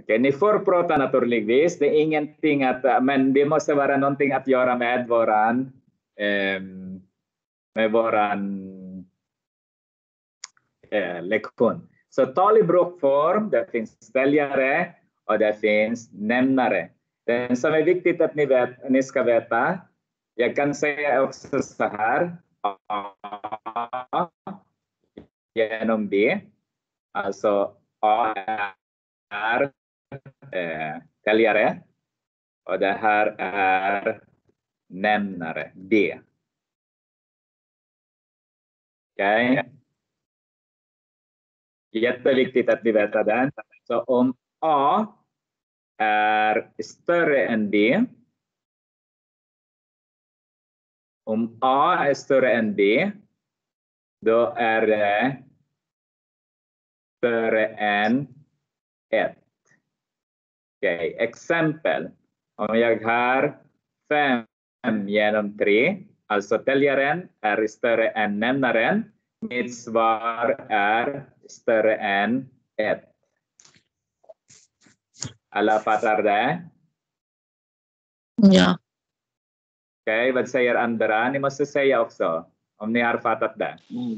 Okay, ni får prata naturligtvis, det är ingenting att, eh, men det måste vara någonting att göra med våran, eh, med våran eh, lektion. Så tal i brukform, det finns väljare och det finns nämnare. Det som är viktigt att ni, vet, ni ska veta, jag kan säga också så här, A genom B, alltså A är eh, täljare och det här är nämnare, D. Okej? Okay. Jätteviktigt att vi vet det. Så om A är större än B. Om A är större än B, då är det större än 1. Okej, okay. exempel. Om jag har 5 genom 3, alltså täljaren är större än nämnaren. Mitt svar är större än 1. Alla fattar det? Ja. Okej, okay, vad säger andra? Ni måste säga också om ni har fattat det. Mm.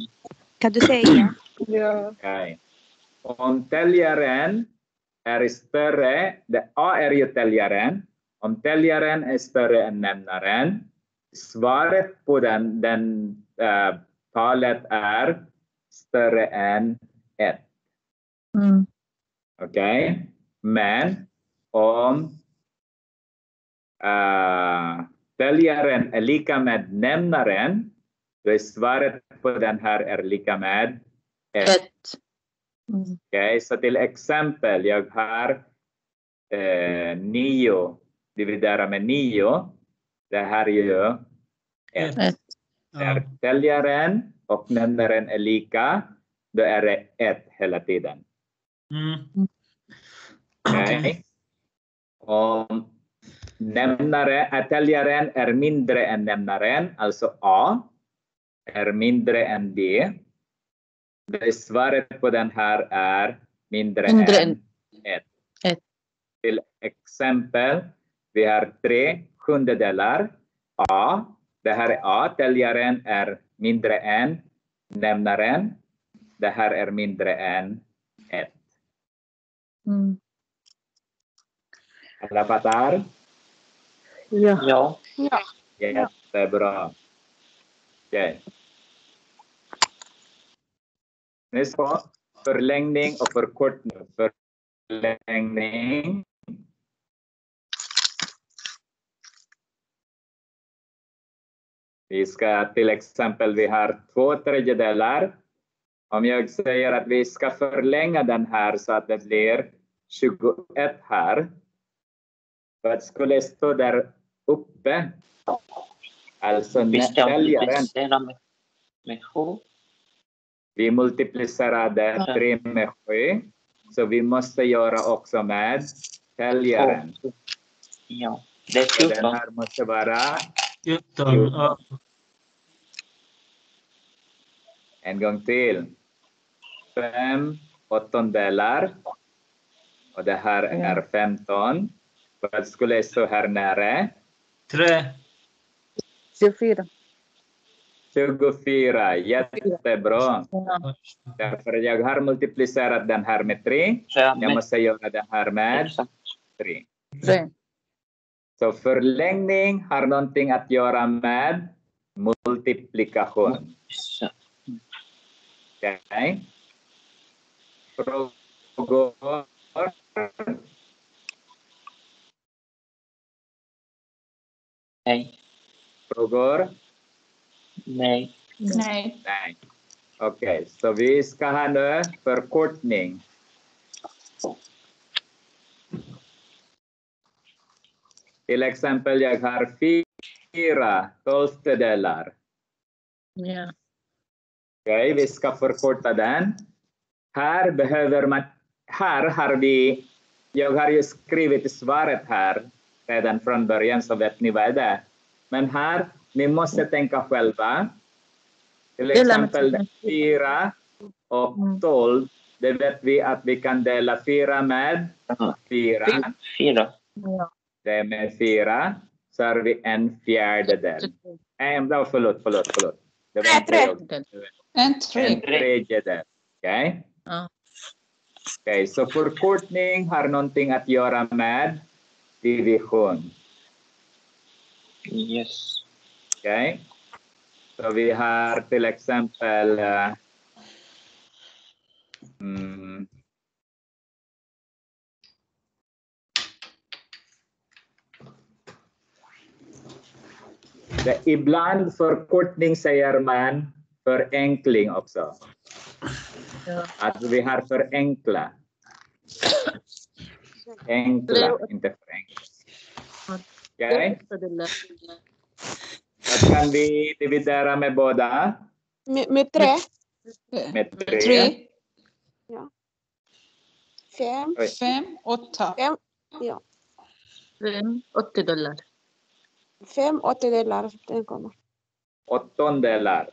Kan du säga? ja. Okay. Om täljaren är större, det A är ju täljaren. Om täljaren är större än nämnaren, svaret på den, den uh, talet är större än 1. Mm. Okej? Okay? Men om uh, täljaren är lika med nämnaren, då är svaret på den här är lika med 1. Mm. Okay? så till exempel, jag har eh, 9 dividerat med 9. Det här är ju 1. När täljaren och nämnaren är lika, då är det 1 hela tiden. Mm. Okay. Om nämnare, täljaren är mindre än nämnaren, alltså A, är mindre än B. Svaret på den här är mindre, mindre än 1. Till exempel, vi har tre sjundedelar. A, det här är A, täljaren är mindre än nämnaren. Det här är mindre än 1. Mm. Alla fattar? Ja. Ja. ja. Jättebra. Okej. Okay. Nästa förlängning och förkortning. Förlängning. Vi ska till exempel, vi har två tredjedelar. Om jag säger att vi ska förlänga den här så att det blir 21 här. Vad skulle stå där uppe? Alltså väljaren. Med 7. Vi multiplicerade 3 med 7. Så vi måste göra också med täljaren. Ja, det är 14. Den här måste vara 14. Ja. En gång till. Fem åttondelar. Och det här är 15. Vad skulle stå här nere? 3. 24. 24. Jättebra. Därför jag har multiplicerat den här med 3. Jag måste göra det här med 3. 3. Så förlängning har någonting att göra med multiplikation. Okej. Okay. Frågor? Nej. Frågor? Nej. Nej. Nej. Okej, okay. så vi ska ha nu förkortning. Till exempel, jag har fyra tolftedelar. Ja. Okej, okay, vi ska förkorta den. Här behöver man, här har vi, jag har ju skrivit svaret här redan från början så vet ni vad det är. Men här, ni måste tänka själva. Till exempel 4 och 12, det vet vi att vi kan dela fyra med fyra. Fyra. Det är med fyra. Så har vi en fjärdedel. Nej, då, förlåt, förlåt, förlåt. Det var en tredjedel. En En tre. tredjedel. Okej? Ja. Okej, så förkortning har någonting att göra med division. Yes. Okej? Så vi har till exempel eh, mm, det, ibland förkortning säger man förenkling också. Ja. Att vi har förenkla. Enkla, inte förenkla. Okej? Åttiodelar. Kan vi dividera med båda? Med, med tre. Med tre. Tre. Fem. Oj. Fem. Åtta. Fem åttiodelar. Fem åttondelar. Den kommer. Åttondelar.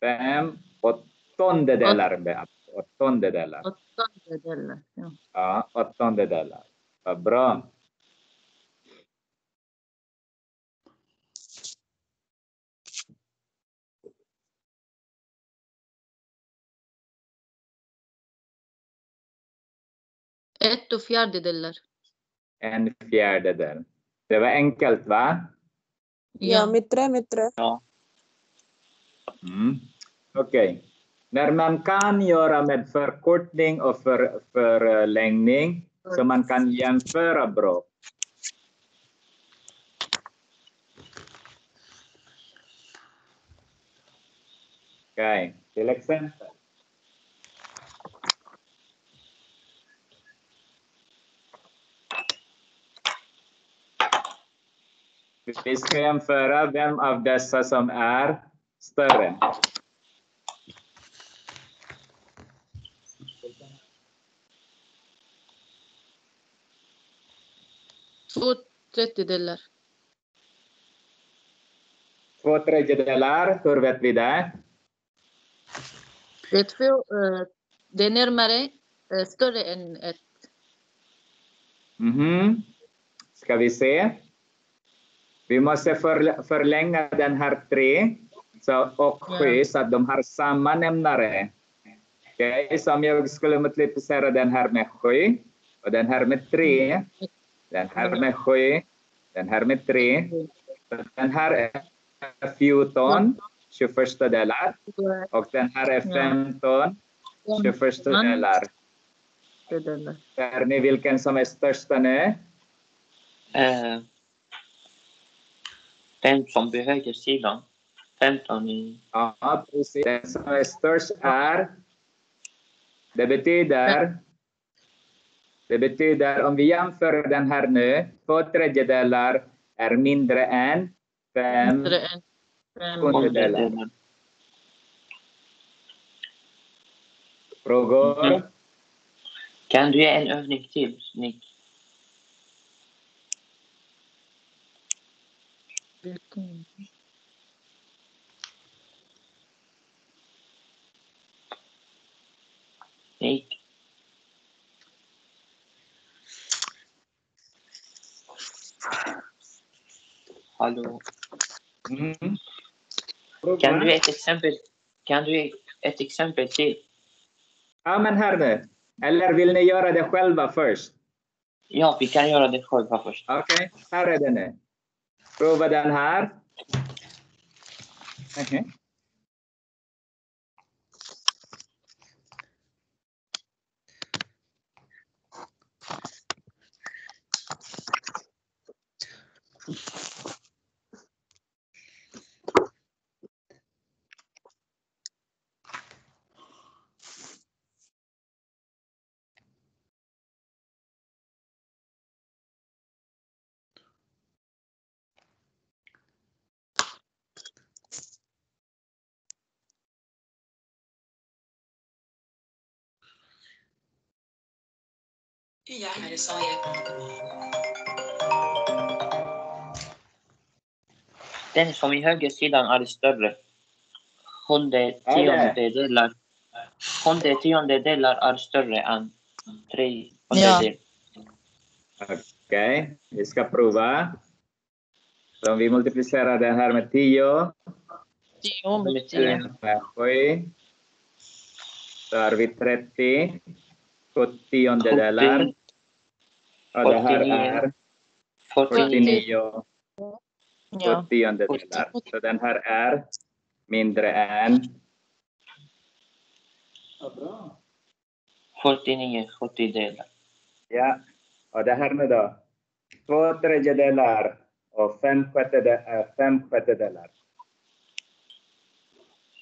Fem åttondedelar. Åttondedelar. Åttondedelar. Ja. Ja, åttondedelar. Vad bra. Ett och fjärdedelar. En fjärdedel. Det var enkelt, va? Ja, med tre, med tre. Ja. Mm. Okej. När man kan göra med förkortning och för, förlängning så man kan jämföra bra. Okej, till exempel. Vi ska jämföra vem av dessa som är större. Två tredjedelar. Två tredjedelar, hur vet vi det? Det är, två, eh, det är närmare eh, större än ett. Mhm. Ska vi se? Vi måste förlänga den här tre så, och sju så att de har samma nämnare. Det så om jag skulle multiplicera den här med sju och den här med tre. Den här med sju, den här med tre. Den här är 14, 21 delar. Och den här är 15, 21 delar. Ser ni vilken som är störst nu? Eh, 15 på höger sida. 15 i... Ja, precis. Den som är störst är... Det betyder... Det betyder, om vi jämför den här nu, två tredjedelar är mindre än fem, mindre än fem sjundedelar. Frågor? Mm. Kan du ge en övning till, Nick? Nick? Hallå? Mm. Kan du ge ett exempel? Kan du ge ett exempel till? Ja, men här nu. Eller vill ni göra det själva först? Ja, vi kan göra det själva först. Okej, här är den nu. Prova den här. Mhm. Ja, sa jag. Den som i högersidan är större. Sjunde Ja, tiondelar. sjunde tiondedelar är större än tre Ja. sjundedel. Okej, vi ska prova. Så om vi multiplicerar det här med 10 Tio med tio. tio. med 7 så har vi 30 sjuttiondedelar. Och det här 49. är 49. 49 Ja. sjuttiondedelar. Så den här är mindre än... Vad bra. 49 sjuttiondelar. Ja, och det här nu då. Två tredjedelar och fem, sjättede, äh, fem sjättedelar.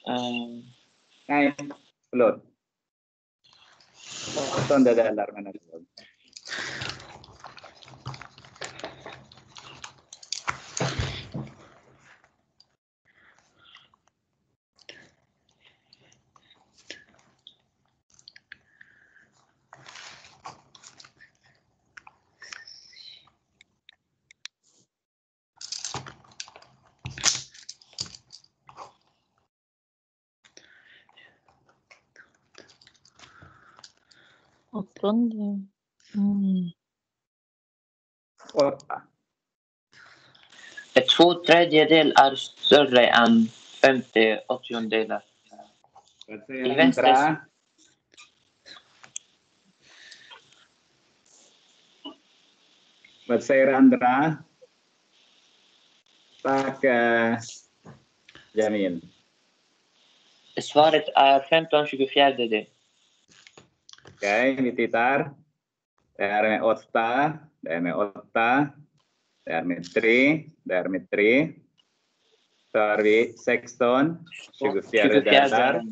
Um, Nej, förlåt. Åttondedelar menar jag. Åttonde. Mm. Två tredjedel är större än femte åttiondelar. I vänster. Vad säger andra? Tack, eh, Jamil. Svaret är 15 tjugofjärdedel. Okej, vi tittar. Det här är med åtta, det är med åtta, det är med tre, det är med tre. Så har vi 16, 24 delar.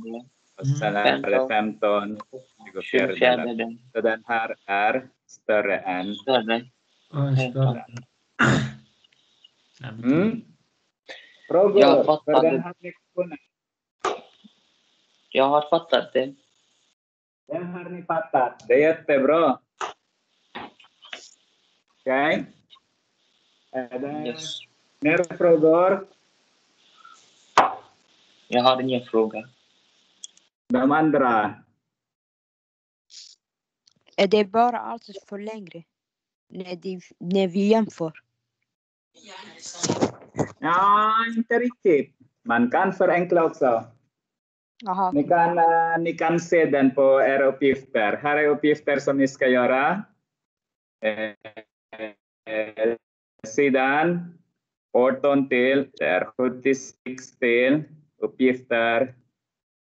Och sen är det 15, 24 delar. Så den här är större än... Större. Mm. Frågor Jag för den här lektionen? Jag har fattat det. Den har ni fattat. Det är jättebra. Okej? Är det Yes. mer frågor? Jag har ingen fråga. De andra? Är det bara alltså för längre? När, de, när vi jämför? Ja, inte riktigt. Man kan förenkla också. Aha. Ni kan, eh, ni kan se den på era uppgifter. Här är uppgifter som ni ska göra. Eh, eh, sidan 18 till, det är 76 till. Uppgifter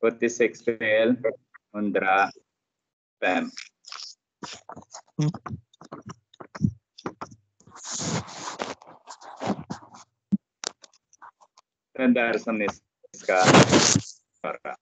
76 till 105. Den där som ni ska göra.